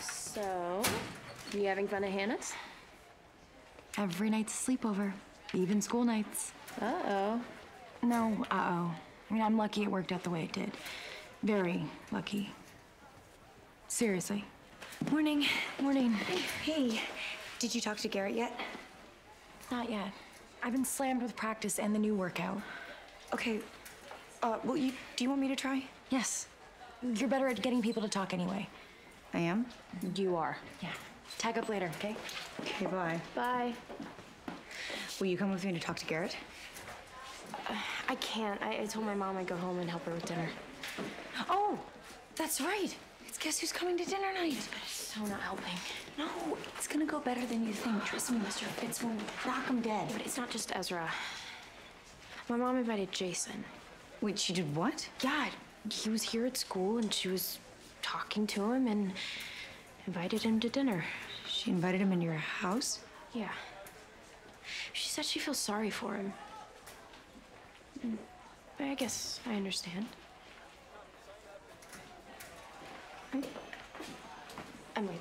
So, you having fun at Hanna's? Every night's a sleepover, even school nights. Uh-oh. No, uh-oh. I mean, I'm lucky it worked out the way it did. Very lucky. Seriously. Morning, morning. Hey, did you talk to Garrett yet? Not yet. I've been slammed with practice and the new workout. Okay. Uh, well, you, do you want me to try? Yes. You're better at getting people to talk anyway. I am. You are. Yeah. Tag up later, okay? Okay, bye. Bye. Will you come with me to talk to Garrett? I can't. I, I told my mom I'd go home and help her with dinner. Oh, that's right. It's guess who's coming to dinner night? So not helping. No, it's gonna go better than you think. Trust me, Mr. Fitz will rock him dead. But it's not just Ezra. My mom invited Jason. Wait, she did what? Yeah, he was here at school and she was talking to him and invited him to dinner. She invited him into your house? Yeah. She said she feels sorry for him. Mm, I guess I understand. I'm, I'm wait.